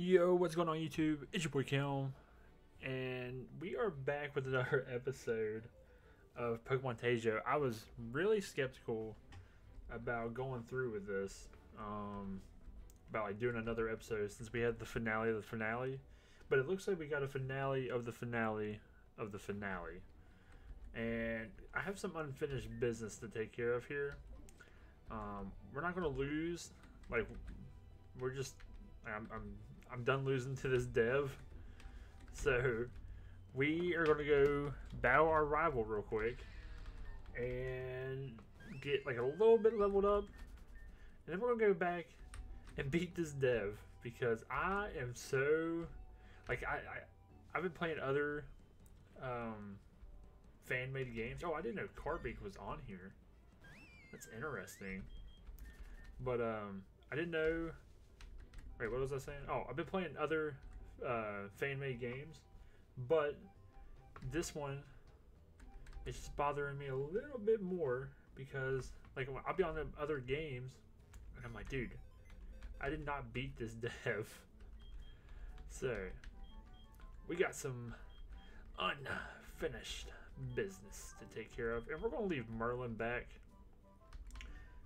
Yo, what's going on YouTube? It's your boy Kelm, and we are back with another episode of Pokemon Taiseiyo. I was really skeptical about going through with this, um, about like doing another episode since we had the finale of the finale, but it looks like we got a finale of the finale of the finale, and I have some unfinished business to take care of here. Um, we're not going to lose, like we're just I'm, I'm I'm done losing to this dev. So we are going to go battle our rival real quick and get like a little bit leveled up. And then we're going to go back and beat this dev because I am so like I, I I've been playing other um, fan made games. Oh, I didn't know Carbink was on here. That's interesting. But um I didn't know Wait, what was I saying? Oh, I've been playing other uh, fan-made games, but this one is just bothering me a little bit more because, like, I'll be on the other games, and I'm like, dude, I did not beat this dev. So, we got some unfinished business to take care of, and we're going to leave Merlin back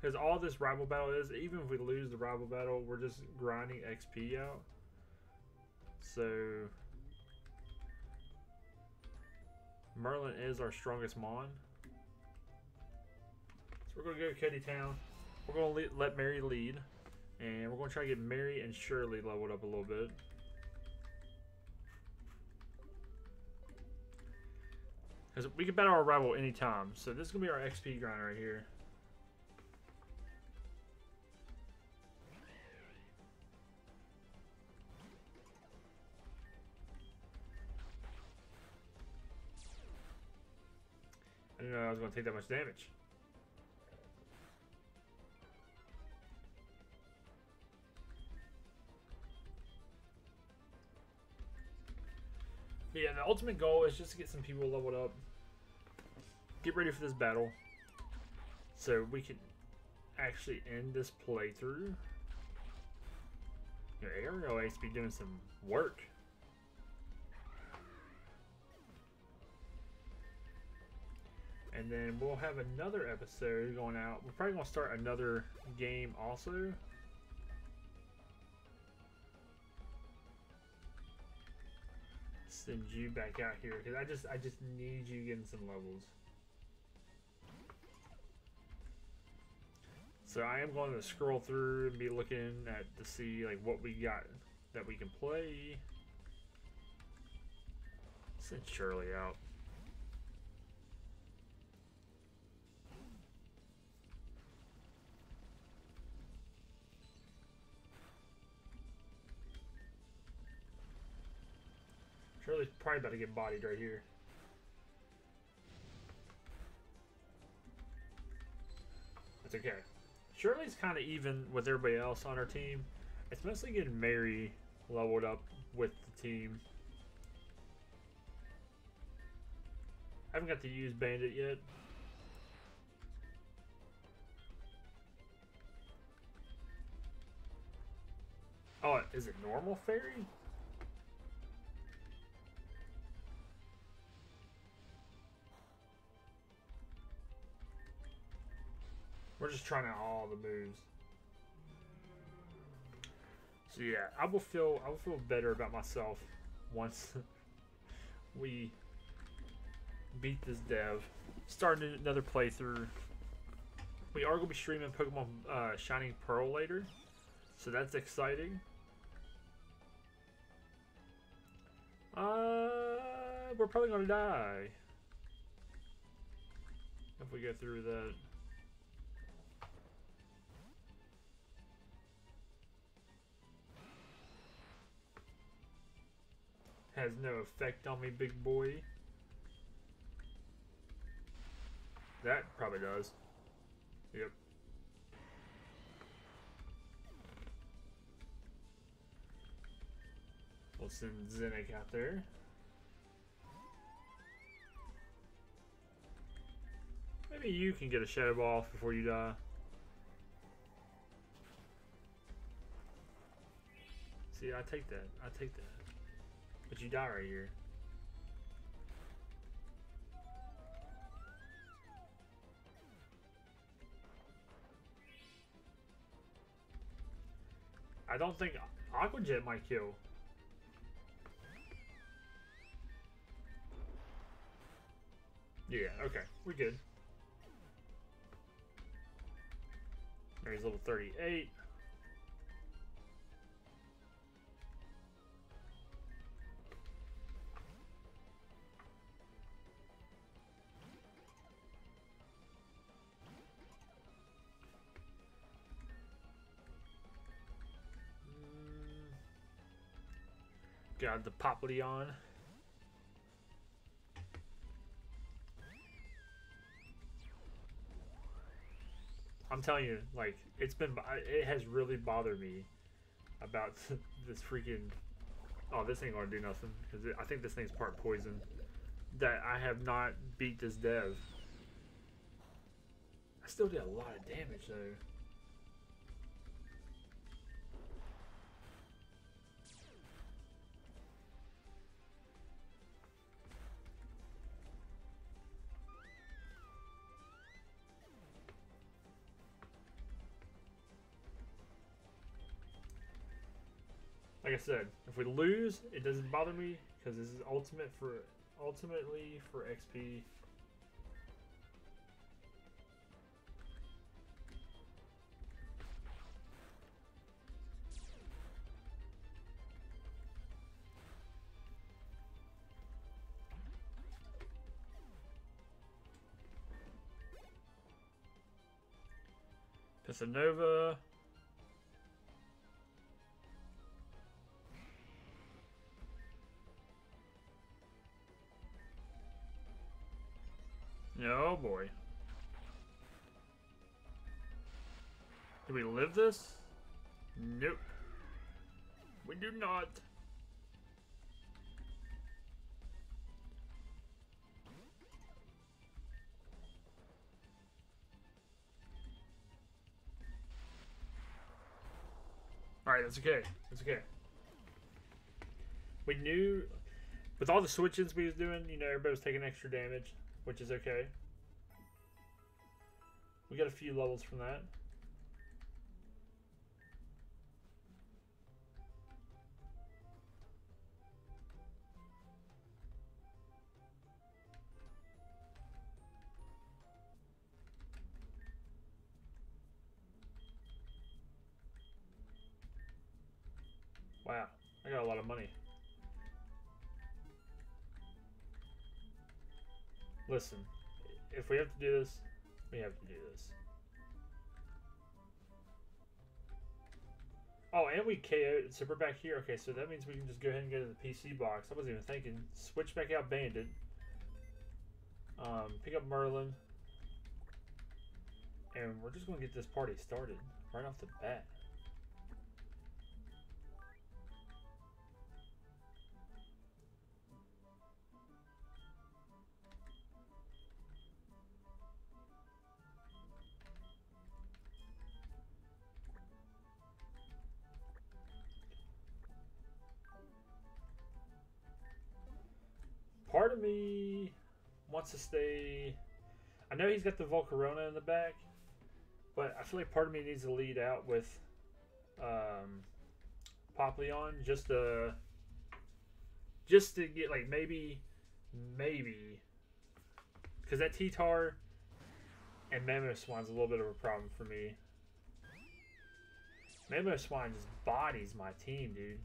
because all this rival battle is, even if we lose the rival battle, we're just grinding XP out. So Merlin is our strongest Mon. So we're gonna go to Cody Town. We're gonna let Mary lead, and we're gonna try to get Mary and Shirley leveled up a little bit. Because we can battle our rival anytime. So this is gonna be our XP grind right here. Didn't know I was going to take that much damage. But yeah, the ultimate goal is just to get some people leveled up. Get ready for this battle. So we can actually end this playthrough. Your aerial ace be doing some work. And then we'll have another episode going out. We're probably going to start another game also. Send you back out here because I just I just need you getting some levels. So I am going to scroll through and be looking at to see like what we got that we can play. Send Shirley out. Probably about to get bodied right here. That's okay. Shirley's kind of even with everybody else on our team. It's mostly getting Mary leveled up with the team. I haven't got to use Bandit yet. Oh, is it normal fairy? We're just trying out all the moves. So yeah, I will feel I will feel better about myself once we beat this dev. Starting another playthrough. We are going to be streaming Pokemon uh, Shining Pearl later, so that's exciting. Uh, we're probably going to die if we go through that. Has no effect on me, big boy. That probably does. Yep. We'll send Zinnik out there. Maybe you can get a Shadow Ball before you die. See, I take that. I take that. But you die right here. I don't think Aqua Jet might kill. Yeah, okay. We're good. Mary's level 38. Got the Popplio. I'm telling you, like it's been, it has really bothered me about this freaking. Oh, this ain't gonna do nothing because I think this thing's part poison. That I have not beat this dev. I still did a lot of damage though. Like I said, if we lose, it doesn't bother me because this is ultimate for ultimately for XP. Pissanova. Oh boy. Do we live this? Nope. We do not. Alright, that's okay. That's okay. We knew, with all the switches we was doing, you know, everybody was taking extra damage which is okay. We got a few levels from that. Wow, I got a lot of money. Listen, if we have to do this, we have to do this. Oh, and we KO'd, so we're back here. Okay, so that means we can just go ahead and go to the PC box. I wasn't even thinking. Switch back out Bandit. Um, pick up Merlin. And we're just going to get this party started right off the bat. Part of me wants to stay. I know he's got the Volcarona in the back, but I feel like part of me needs to lead out with um, Popplio just to just to get like maybe maybe because that T-Tar and Mamoswine's a little bit of a problem for me. Mamoswine just bodies my team, dude.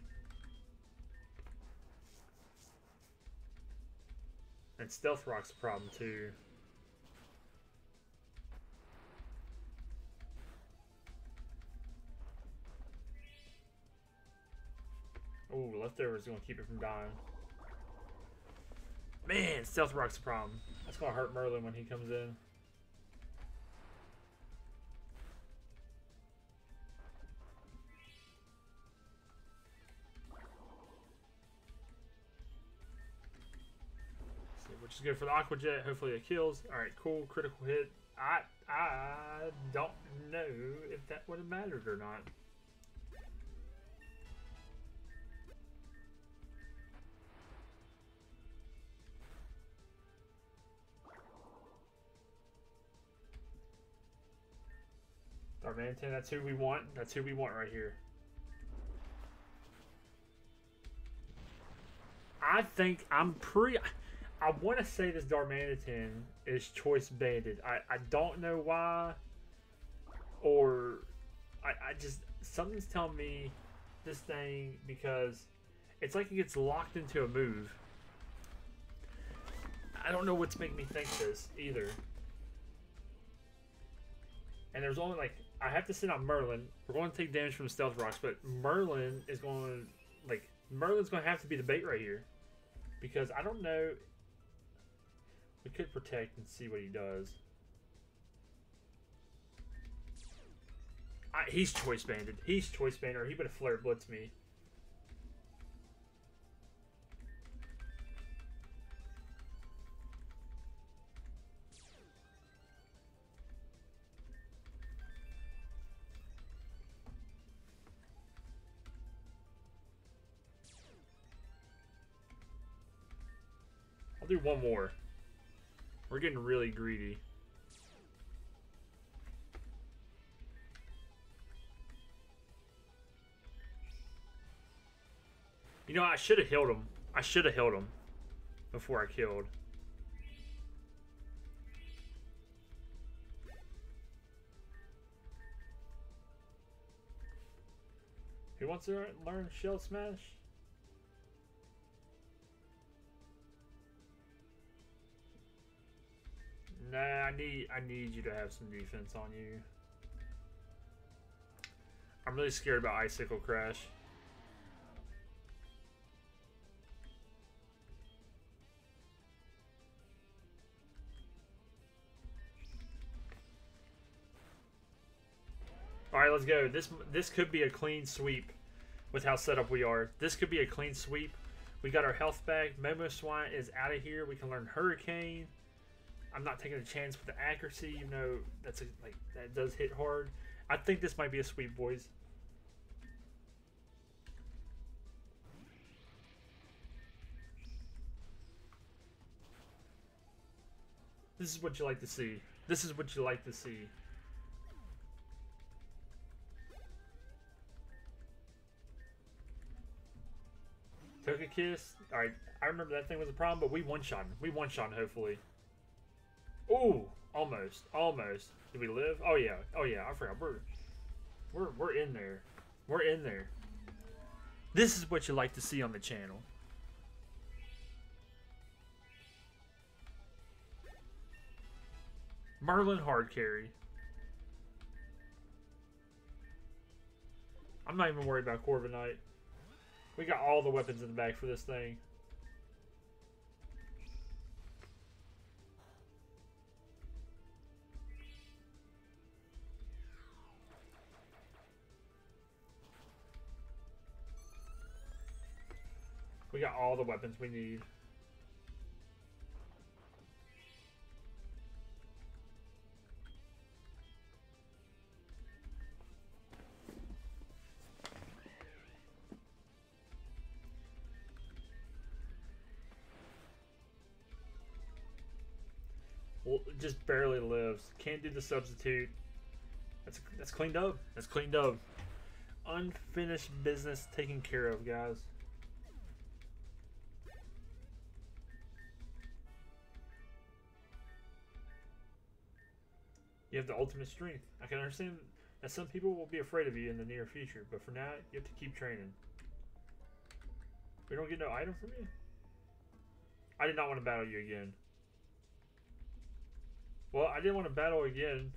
And Stealth Rock's a problem too. Oh, leftovers gonna keep it from dying. Man, Stealth Rock's a problem. That's gonna hurt Merlin when he comes in. Just go for the Aqua Jet. Hopefully it kills. All right, cool. Critical hit. I I don't know if that would have mattered or not. Darmanitan, that's who we want. That's who we want right here. I think I'm pretty... I want to say this Darmanitan is choice banded. I, I don't know why, or I, I just something's telling me this thing because it's like it gets locked into a move. I don't know what's making me think this either. And there's only like I have to sit on Merlin. We're going to take damage from stealth rocks, but Merlin is going like Merlin's going to have to be the bait right here because I don't know. We could protect and see what he does. I, he's choice banded. He's choice banded, he have flare blitz me. I'll do one more. We're getting really greedy. You know, I should have healed him. I should have healed him before I killed. Who wants to learn Shell Smash? I need I need you to have some defense on you. I'm really scared about Icicle Crash. All right, let's go. This this could be a clean sweep with how set up we are. This could be a clean sweep. We got our health back. Mamoswine is out of here. We can learn Hurricane. I'm not taking a chance with the accuracy. You know, that's a, like that does hit hard. I think this might be a sweep, boys. This is what you like to see. This is what you like to see. Togekiss. Alright, I remember that thing was a problem, but we one-shot We one-shot hopefully. Ooh, almost, almost. Did we live? Oh yeah, oh yeah. I forgot. We're we're we're in there. We're in there. This is what you like to see on the channel. Merlin hard carry. I'm not even worried about Corviknight. We got all the weapons in the bag for this thing. We got all the weapons we need. Well, just barely lives. Can't do the substitute. That's that's cleaned up. That's cleaned up. Unfinished business taken care of, guys. You have the ultimate strength. I can understand that some people will be afraid of you in the near future, but for now, you have to keep training. We don't get no item from you? I did not want to battle you again. Well, I didn't want to battle again.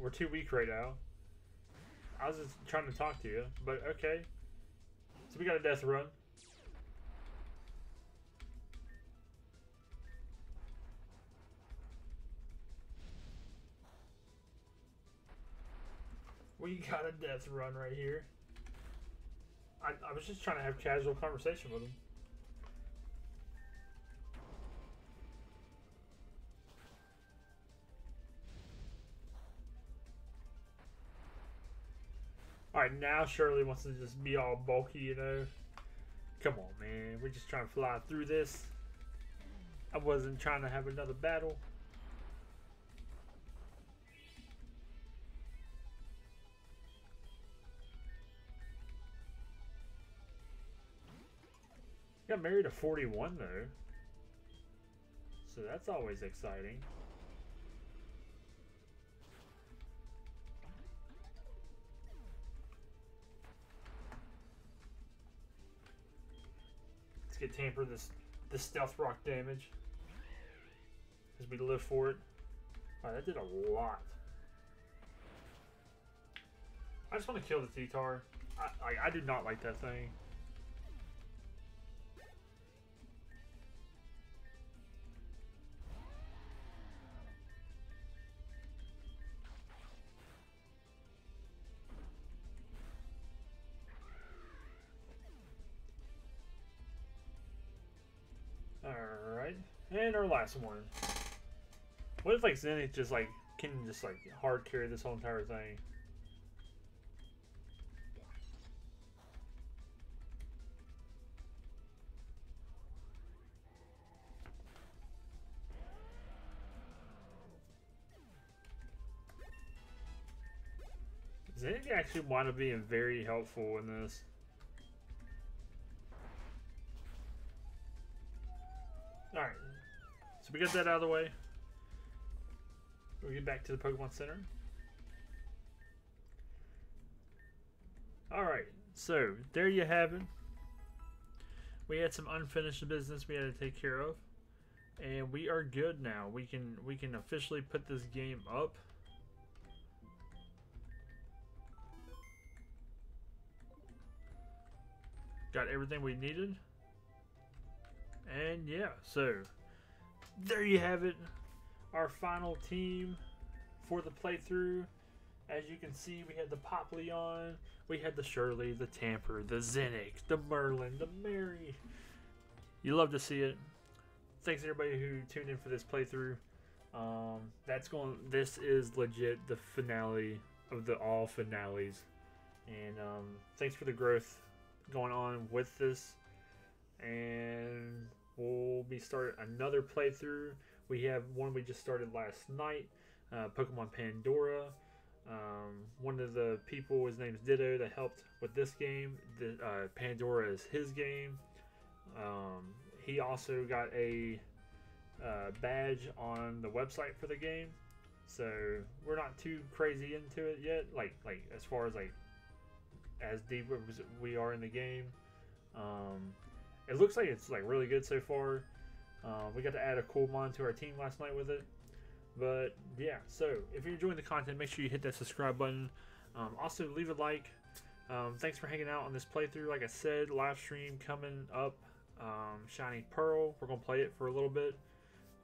We're too weak right now. I was just trying to talk to you, but okay. So we got a death run. We got a death run right here. I, I was just trying to have casual conversation with him. Alright, now Shirley wants to just be all bulky, you know. Come on, man. We're just trying to fly through this. I wasn't trying to have another battle. Got married at 41 though. So that's always exciting. Let's get tamper this this stealth rock damage. As we live for it. Wow, that did a lot. I just want to kill the T-Tar. I, I, I do not like that thing. And our last one. What if like Zenith just like can just like hard carry this whole entire thing? Zenith actually wound up being very helpful in this. We got that out of the way. We'll get back to the Pokemon Center. Alright, so there you have it. We had some unfinished business we had to take care of. And we are good now. We can we can officially put this game up. Got everything we needed. And yeah, so there you have it. Our final team for the playthrough. As you can see, we had the Popplio, we had the Shirley, the Tamper, the Zinnick, the Merlin, the Mary. You love to see it. Thanks everybody who tuned in for this playthrough. Um, that's going. This is legit the finale of the all finales, and um, thanks for the growth going on with this. And we'll be starting another playthrough. We have one we just started last night, uh, Pokemon Pandora. Um, one of the people, his name's Ditto, that helped with this game. The, uh, Pandora is his game. Um, he also got a uh, badge on the website for the game, so we're not too crazy into it yet. Like, like as far as like as deep as we are in the game. Um, it looks like it's like really good so far. Uh, we got to add a cool mon to our team last night with it. But yeah, so if you're enjoying the content, make sure you hit that subscribe button. Um, also, leave a like. Um, thanks for hanging out on this playthrough. Like I said, live stream coming up. Um, Shiny Pearl. We're gonna play it for a little bit,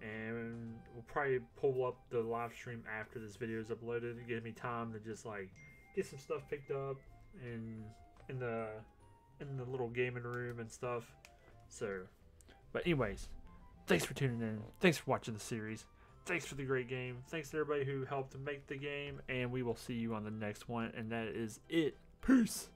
and we'll probably pull up the live stream after this video is uploaded. It gives me time to just like get some stuff picked up and in the in the little gaming room and stuff. So, but anyways, thanks for tuning in. Thanks for watching the series. Thanks for the great game. Thanks to everybody who helped make the game, and we will see you on the next one. And that is it. Peace.